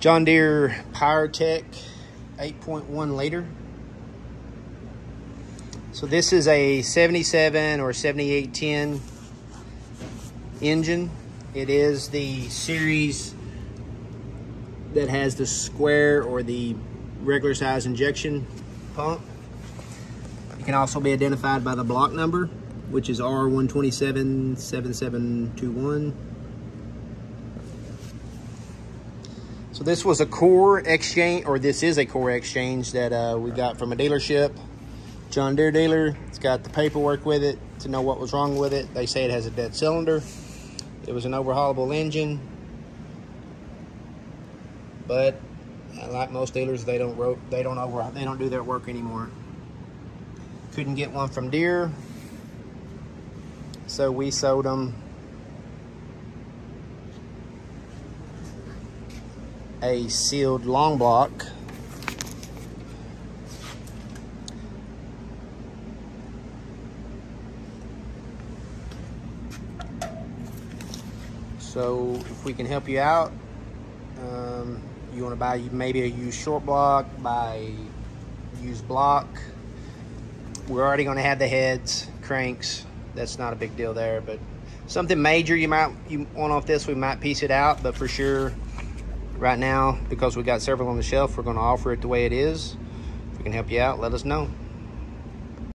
John Deere PowerTech 8.1 liter. So this is a 77 or 7810 engine. It is the series that has the square or the regular size injection pump. It can also be identified by the block number, which is R1277721. So this was a core exchange, or this is a core exchange that uh, we got from a dealership, John Deere dealer. It's got the paperwork with it to know what was wrong with it. They say it has a dead cylinder. It was an overhaulable engine, but like most dealers, they don't ro- they don't over they don't do their work anymore. Couldn't get one from Deere, so we sold them a sealed long block. So if we can help you out, um, you want to buy maybe a used short block, buy used block. We're already going to have the heads, cranks. That's not a big deal there, but something major you might you want off this, we might piece it out, but for sure right now, because we got several on the shelf, we're going to offer it the way it is. If we can help you out, let us know.